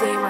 same